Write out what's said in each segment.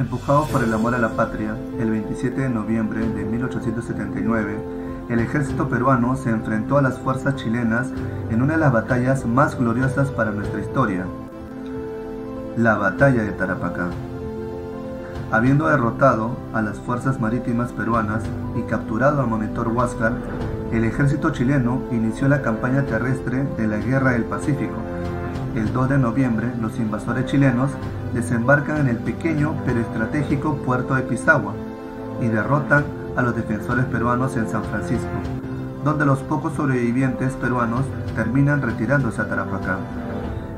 Empujados por el amor a la patria, el 27 de noviembre de 1879, el ejército peruano se enfrentó a las fuerzas chilenas en una de las batallas más gloriosas para nuestra historia, la batalla de Tarapacá. Habiendo derrotado a las fuerzas marítimas peruanas y capturado al monitor Huáscar, el ejército chileno inició la campaña terrestre de la Guerra del Pacífico. El 2 de noviembre, los invasores chilenos desembarcan en el pequeño pero estratégico puerto de Pisagua y derrotan a los defensores peruanos en San Francisco, donde los pocos sobrevivientes peruanos terminan retirándose a Tarapacá.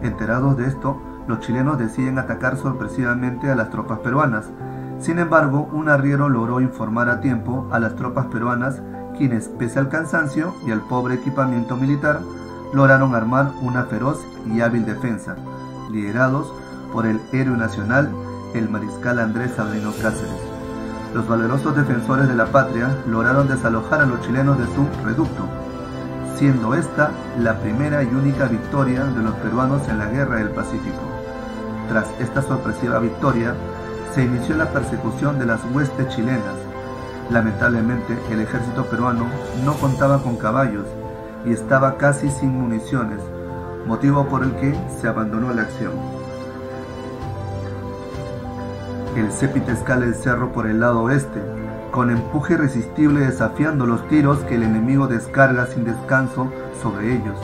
Enterados de esto, los chilenos deciden atacar sorpresivamente a las tropas peruanas. Sin embargo, un arriero logró informar a tiempo a las tropas peruanas, quienes, pese al cansancio y al pobre equipamiento militar, lograron armar una feroz y hábil defensa, liderados por el héroe nacional, el mariscal Andrés Sabino Cáceres. Los valerosos defensores de la patria lograron desalojar a los chilenos de su reducto, siendo esta la primera y única victoria de los peruanos en la Guerra del Pacífico. Tras esta sorpresiva victoria, se inició la persecución de las huestes chilenas. Lamentablemente, el ejército peruano no contaba con caballos y estaba casi sin municiones, motivo por el que se abandonó la acción. El cépite escala el cerro por el lado oeste, con empuje irresistible desafiando los tiros que el enemigo descarga sin descanso sobre ellos.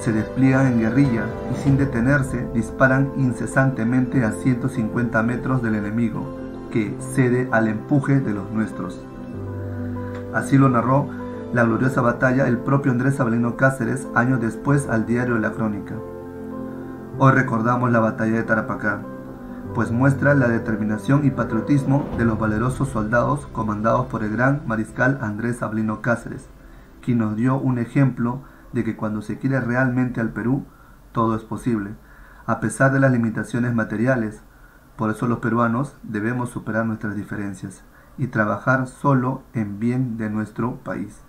Se despliegan en guerrilla y sin detenerse disparan incesantemente a 150 metros del enemigo, que cede al empuje de los nuestros. Así lo narró la gloriosa batalla el propio Andrés Sabelino Cáceres años después al diario La Crónica. Hoy recordamos la batalla de Tarapacá, pues muestra la determinación y patriotismo de los valerosos soldados comandados por el gran mariscal Andrés Sabelino Cáceres, quien nos dio un ejemplo de que cuando se quiere realmente al Perú, todo es posible, a pesar de las limitaciones materiales. Por eso los peruanos debemos superar nuestras diferencias y trabajar solo en bien de nuestro país.